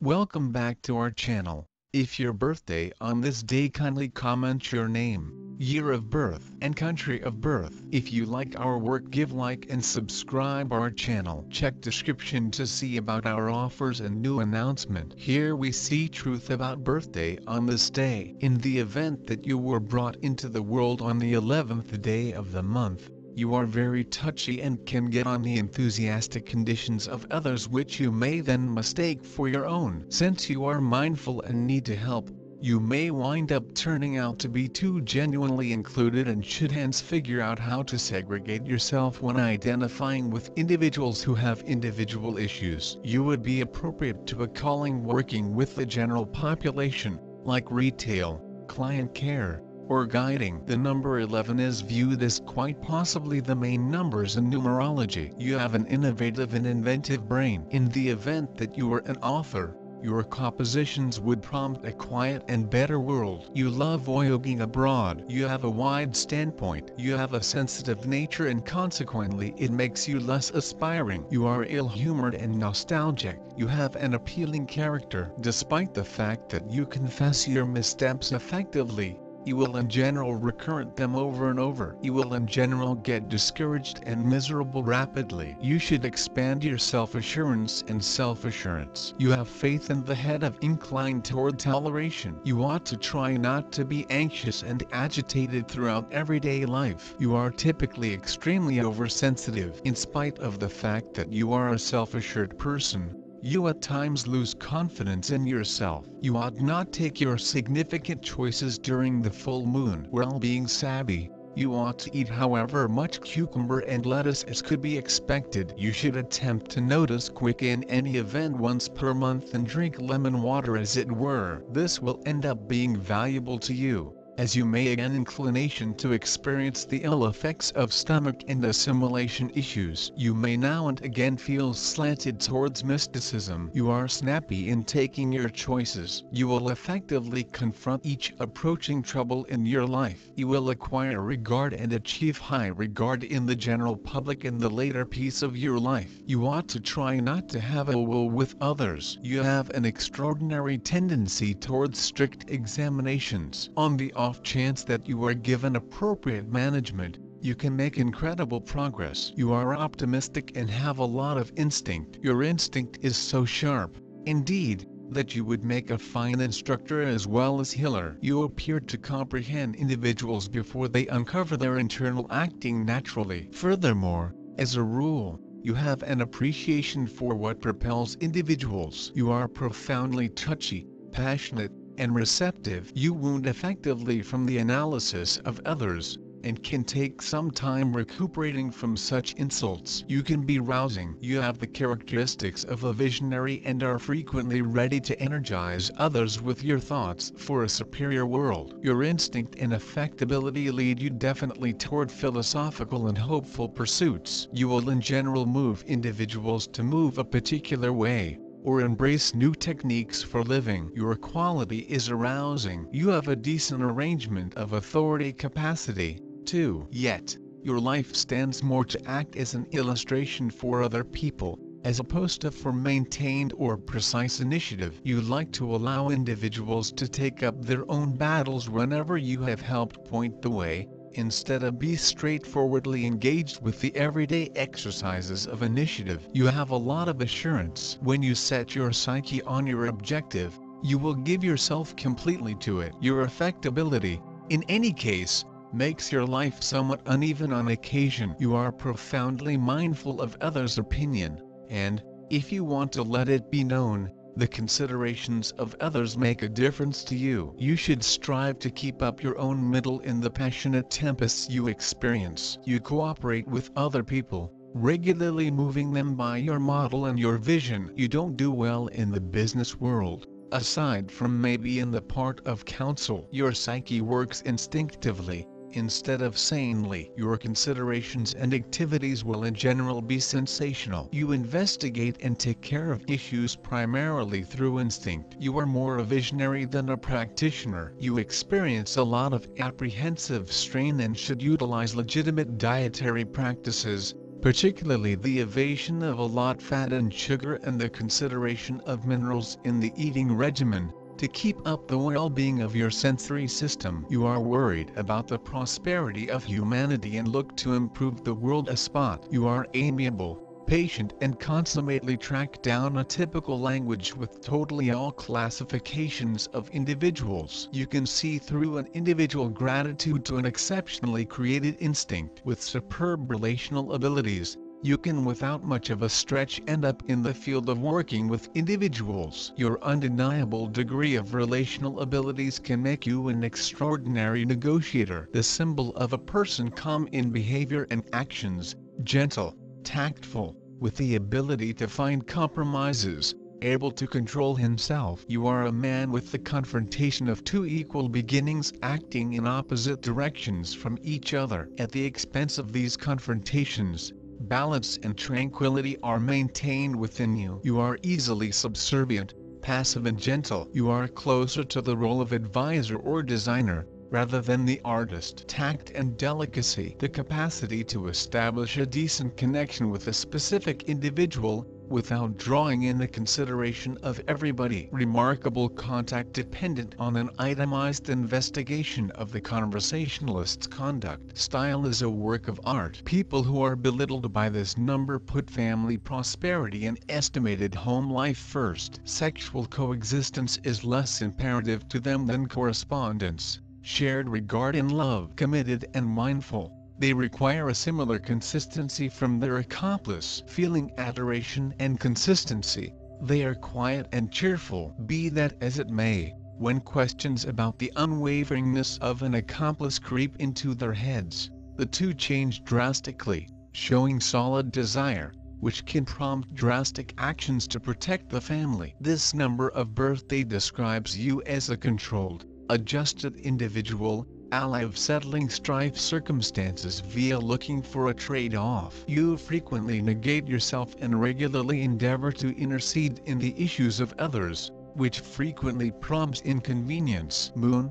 Welcome back to our channel. If your birthday on this day kindly comment your name, year of birth and country of birth. If you like our work give like and subscribe our channel. Check description to see about our offers and new announcement. Here we see truth about birthday on this day. In the event that you were brought into the world on the 11th day of the month, you are very touchy and can get on the enthusiastic conditions of others which you may then mistake for your own. Since you are mindful and need to help, you may wind up turning out to be too genuinely included and should hence figure out how to segregate yourself when identifying with individuals who have individual issues. You would be appropriate to a calling working with the general population, like retail, client care, or guiding. The number 11 is viewed as quite possibly the main numbers in numerology. You have an innovative and inventive brain. In the event that you are an author, your compositions would prompt a quiet and better world. You love voyaging abroad. You have a wide standpoint. You have a sensitive nature and consequently it makes you less aspiring. You are ill-humored and nostalgic. You have an appealing character. Despite the fact that you confess your missteps effectively, you will in general recurrent them over and over. You will in general get discouraged and miserable rapidly. You should expand your self-assurance and self-assurance. You have faith in the head of incline toward toleration. You ought to try not to be anxious and agitated throughout everyday life. You are typically extremely oversensitive. In spite of the fact that you are a self-assured person, you at times lose confidence in yourself. You ought not take your significant choices during the full moon. While being savvy, you ought to eat however much cucumber and lettuce as could be expected. You should attempt to notice quick in any event once per month and drink lemon water as it were. This will end up being valuable to you as you may an inclination to experience the ill effects of stomach and assimilation issues. You may now and again feel slanted towards mysticism. You are snappy in taking your choices. You will effectively confront each approaching trouble in your life. You will acquire regard and achieve high regard in the general public in the later piece of your life. You ought to try not to have a will with others. You have an extraordinary tendency towards strict examinations. On the off chance that you are given appropriate management, you can make incredible progress. You are optimistic and have a lot of instinct. Your instinct is so sharp, indeed, that you would make a fine instructor as well as healer. You appear to comprehend individuals before they uncover their internal acting naturally. Furthermore, as a rule, you have an appreciation for what propels individuals. You are profoundly touchy, passionate, and receptive. You wound effectively from the analysis of others, and can take some time recuperating from such insults. You can be rousing. You have the characteristics of a visionary and are frequently ready to energize others with your thoughts for a superior world. Your instinct and affectability lead you definitely toward philosophical and hopeful pursuits. You will in general move individuals to move a particular way or embrace new techniques for living. Your quality is arousing. You have a decent arrangement of authority capacity, too. Yet, your life stands more to act as an illustration for other people, as opposed to for maintained or precise initiative. You like to allow individuals to take up their own battles whenever you have helped point the way, instead of be straightforwardly engaged with the everyday exercises of initiative. You have a lot of assurance. When you set your psyche on your objective, you will give yourself completely to it. Your affectability, in any case, makes your life somewhat uneven on occasion. You are profoundly mindful of others' opinion, and, if you want to let it be known, the considerations of others make a difference to you. You should strive to keep up your own middle in the passionate tempests you experience. You cooperate with other people, regularly moving them by your model and your vision. You don't do well in the business world, aside from maybe in the part of counsel. Your psyche works instinctively, instead of sanely. Your considerations and activities will in general be sensational. You investigate and take care of issues primarily through instinct. You are more a visionary than a practitioner. You experience a lot of apprehensive strain and should utilize legitimate dietary practices, particularly the evasion of a lot fat and sugar and the consideration of minerals in the eating regimen, to keep up the well-being of your sensory system. You are worried about the prosperity of humanity and look to improve the world a spot. You are amiable, patient and consummately track down a typical language with totally all classifications of individuals. You can see through an individual gratitude to an exceptionally created instinct with superb relational abilities. You can without much of a stretch end up in the field of working with individuals. Your undeniable degree of relational abilities can make you an extraordinary negotiator. The symbol of a person calm in behavior and actions, gentle, tactful, with the ability to find compromises, able to control himself. You are a man with the confrontation of two equal beginnings acting in opposite directions from each other. At the expense of these confrontations, balance and tranquility are maintained within you. You are easily subservient, passive and gentle. You are closer to the role of advisor or designer, rather than the artist. Tact and delicacy. The capacity to establish a decent connection with a specific individual, without drawing in the consideration of everybody. Remarkable contact dependent on an itemized investigation of the conversationalist's conduct. Style is a work of art. People who are belittled by this number put family prosperity and estimated home life first. Sexual coexistence is less imperative to them than correspondence shared regard and love. Committed and mindful, they require a similar consistency from their accomplice. Feeling adoration and consistency, they are quiet and cheerful. Be that as it may, when questions about the unwaveringness of an accomplice creep into their heads, the two change drastically, showing solid desire, which can prompt drastic actions to protect the family. This number of birthday describes you as a controlled, adjusted individual, ally of settling strife circumstances via looking for a trade-off. You frequently negate yourself and regularly endeavor to intercede in the issues of others, which frequently prompts inconvenience. Moon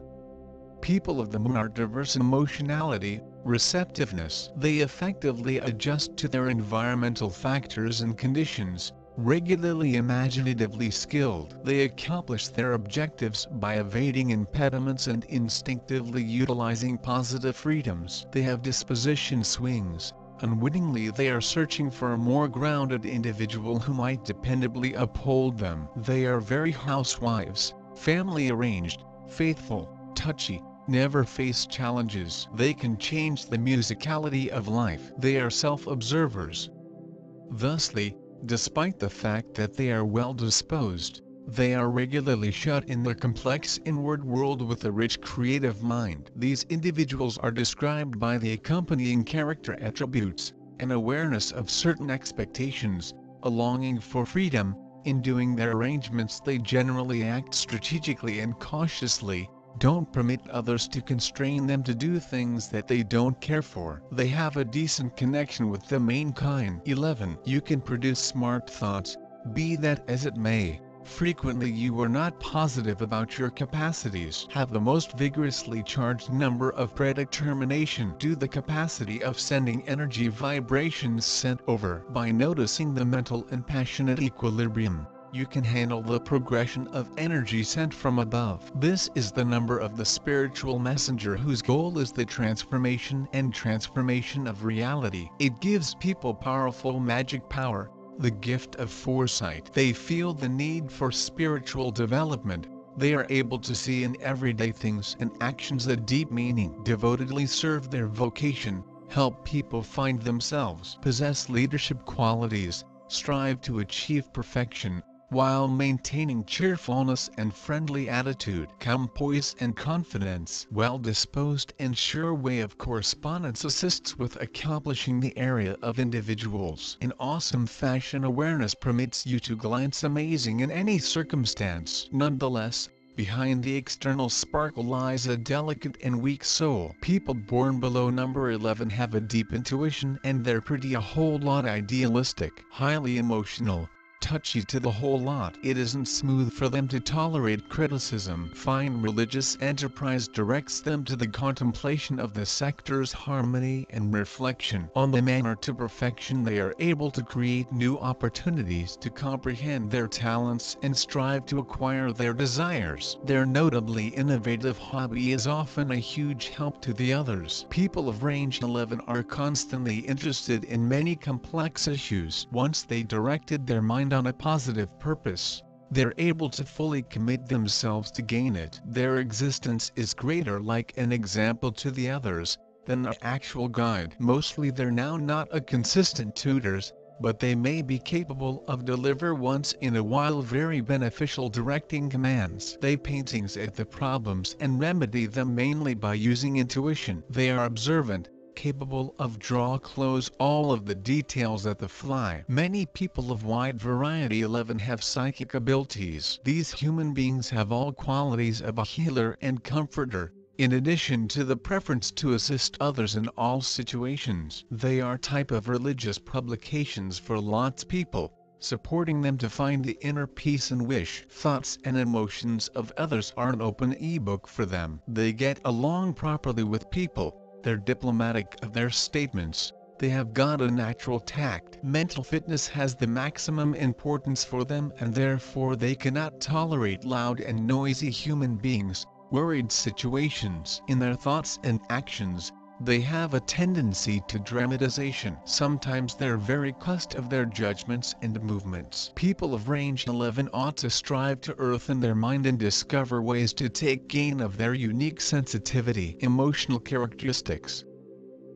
People of the moon are diverse in emotionality, receptiveness. They effectively adjust to their environmental factors and conditions, regularly imaginatively skilled. They accomplish their objectives by evading impediments and instinctively utilizing positive freedoms. They have disposition swings. Unwittingly they are searching for a more grounded individual who might dependably uphold them. They are very housewives, family arranged, faithful, touchy, never face challenges. They can change the musicality of life. They are self-observers. Thusly, Despite the fact that they are well disposed, they are regularly shut in their complex inward world with a rich creative mind. These individuals are described by the accompanying character attributes, an awareness of certain expectations, a longing for freedom, in doing their arrangements they generally act strategically and cautiously, don't permit others to constrain them to do things that they don't care for. They have a decent connection with the main kind. 11. You can produce smart thoughts, be that as it may. Frequently you are not positive about your capacities. Have the most vigorously charged number of predetermination due the capacity of sending energy vibrations sent over by noticing the mental and passionate equilibrium you can handle the progression of energy sent from above. This is the number of the spiritual messenger whose goal is the transformation and transformation of reality. It gives people powerful magic power, the gift of foresight. They feel the need for spiritual development. They are able to see in everyday things and actions a deep meaning. Devotedly serve their vocation, help people find themselves. Possess leadership qualities, strive to achieve perfection, while maintaining cheerfulness and friendly attitude. Calm poise and confidence. Well-disposed and sure way of correspondence assists with accomplishing the area of individuals. In awesome fashion awareness permits you to glance amazing in any circumstance. Nonetheless, Behind the external sparkle lies a delicate and weak soul. People born below number 11 have a deep intuition and they're pretty a whole lot idealistic. Highly emotional, touchy to the whole lot. It isn't smooth for them to tolerate criticism. Fine religious enterprise directs them to the contemplation of the sector's harmony and reflection on the manner to perfection they are able to create new opportunities to comprehend their talents and strive to acquire their desires. Their notably innovative hobby is often a huge help to the others. People of range 11 are constantly interested in many complex issues. Once they directed their mind on a positive purpose, they're able to fully commit themselves to gain it. Their existence is greater like an example to the others, than an actual guide. Mostly they're now not a consistent tutors, but they may be capable of deliver once in a while very beneficial directing commands. They paintings at the problems and remedy them mainly by using intuition. They are observant, capable of draw close all of the details at the fly. Many people of wide variety 11 have psychic abilities. These human beings have all qualities of a healer and comforter, in addition to the preference to assist others in all situations. They are type of religious publications for lots people, supporting them to find the inner peace and wish. Thoughts and emotions of others are an open ebook for them. They get along properly with people they're diplomatic of their statements, they have got a natural tact. Mental fitness has the maximum importance for them and therefore they cannot tolerate loud and noisy human beings, worried situations. In their thoughts and actions, they have a tendency to dramatization. Sometimes they're very cust of their judgments and movements. People of range 11 ought to strive to earthen their mind and discover ways to take gain of their unique sensitivity. Emotional characteristics.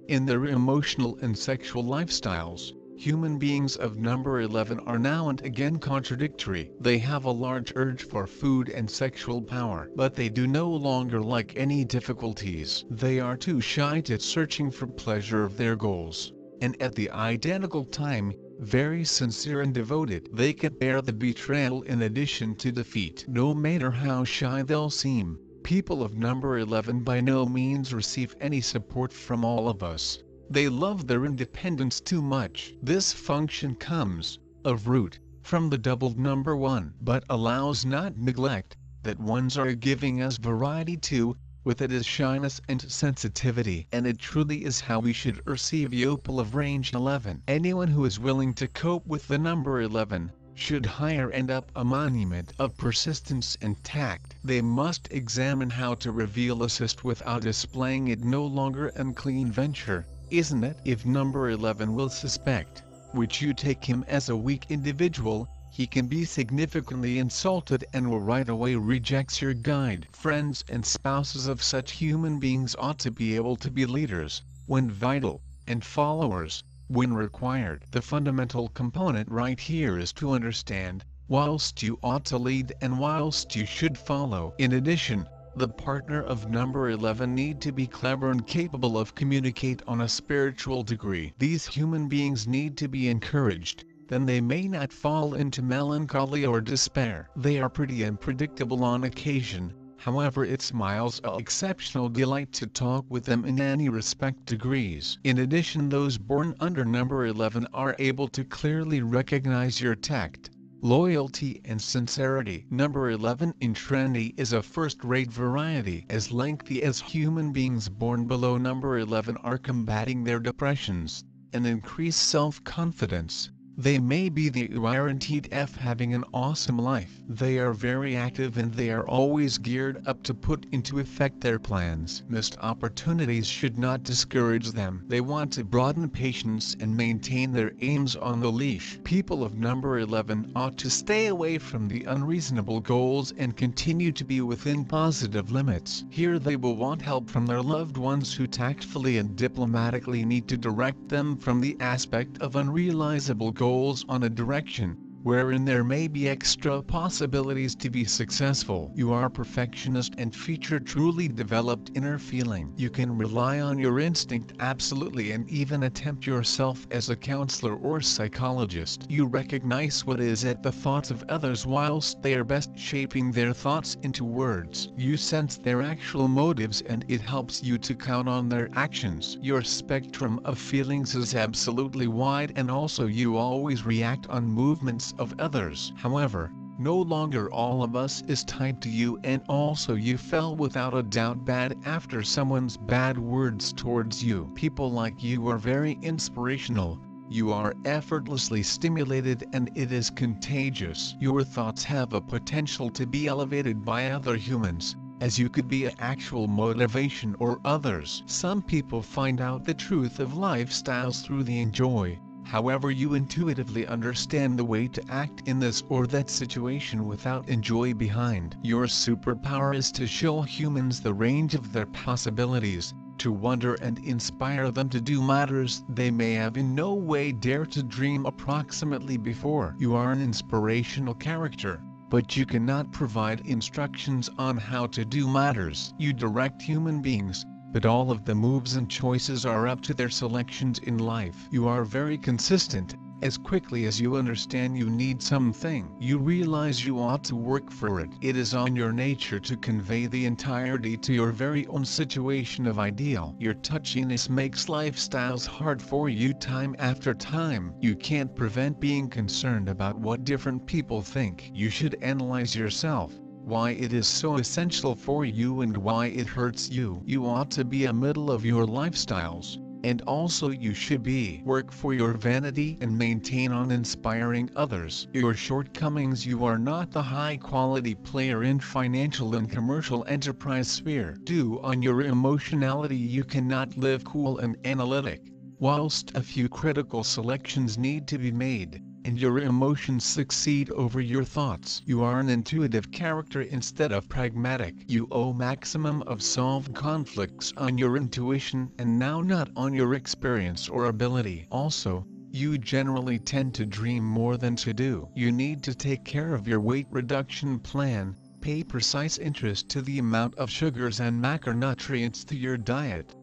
In their emotional and sexual lifestyles, Human beings of number 11 are now and again contradictory. They have a large urge for food and sexual power, but they do no longer like any difficulties. They are too shy to searching for pleasure of their goals, and at the identical time, very sincere and devoted. They can bear the betrayal in addition to defeat. No matter how shy they'll seem, people of number 11 by no means receive any support from all of us. They love their independence too much. This function comes, of root, from the doubled number one, but allows not neglect, that ones are giving us variety too, with it is shyness and sensitivity. And it truly is how we should receive Yopal of range 11. Anyone who is willing to cope with the number 11, should hire and up a monument of persistence and tact. They must examine how to reveal assist without displaying it no longer an unclean venture isn't it? If number 11 will suspect, which you take him as a weak individual, he can be significantly insulted and will right away rejects your guide. Friends and spouses of such human beings ought to be able to be leaders, when vital, and followers, when required. The fundamental component right here is to understand, whilst you ought to lead and whilst you should follow. In addition, the partner of number 11 need to be clever and capable of communicate on a spiritual degree. These human beings need to be encouraged, then they may not fall into melancholy or despair. They are pretty unpredictable on occasion, however it smiles a exceptional delight to talk with them in any respect degrees. In addition those born under number 11 are able to clearly recognize your tact, Loyalty and sincerity. Number 11 in trendy is a first-rate variety as lengthy as human beings born below number 11 are combating their depressions, and increase self-confidence. They may be the guaranteed F having an awesome life. They are very active and they are always geared up to put into effect their plans. Missed opportunities should not discourage them. They want to broaden patience and maintain their aims on the leash. People of number 11 ought to stay away from the unreasonable goals and continue to be within positive limits. Here they will want help from their loved ones who tactfully and diplomatically need to direct them from the aspect of unrealizable goals on a direction wherein there may be extra possibilities to be successful. You are perfectionist and feature truly developed inner feeling. You can rely on your instinct absolutely and even attempt yourself as a counselor or psychologist. You recognize what is at the thoughts of others whilst they are best shaping their thoughts into words. You sense their actual motives and it helps you to count on their actions. Your spectrum of feelings is absolutely wide and also you always react on movements of others. However, no longer all of us is tied to you and also you fell without a doubt bad after someone's bad words towards you. People like you are very inspirational, you are effortlessly stimulated and it is contagious. Your thoughts have a potential to be elevated by other humans, as you could be an actual motivation or others. Some people find out the truth of lifestyles through the enjoy, however you intuitively understand the way to act in this or that situation without enjoy behind. Your superpower is to show humans the range of their possibilities, to wonder and inspire them to do matters they may have in no way dared to dream approximately before. You are an inspirational character, but you cannot provide instructions on how to do matters. You direct human beings, but all of the moves and choices are up to their selections in life. You are very consistent, as quickly as you understand you need something, you realize you ought to work for it. It is on your nature to convey the entirety to your very own situation of ideal. Your touchiness makes lifestyles hard for you time after time. You can't prevent being concerned about what different people think. You should analyze yourself why it is so essential for you and why it hurts you. You ought to be a middle of your lifestyles and also you should be work for your vanity and maintain on inspiring others. Your shortcomings you are not the high quality player in financial and commercial enterprise sphere. Due on your emotionality you cannot live cool and analytic, whilst a few critical selections need to be made and your emotions succeed over your thoughts. You are an intuitive character instead of pragmatic. You owe maximum of solved conflicts on your intuition and now not on your experience or ability. Also, you generally tend to dream more than to do. You need to take care of your weight reduction plan, pay precise interest to the amount of sugars and macronutrients to your diet,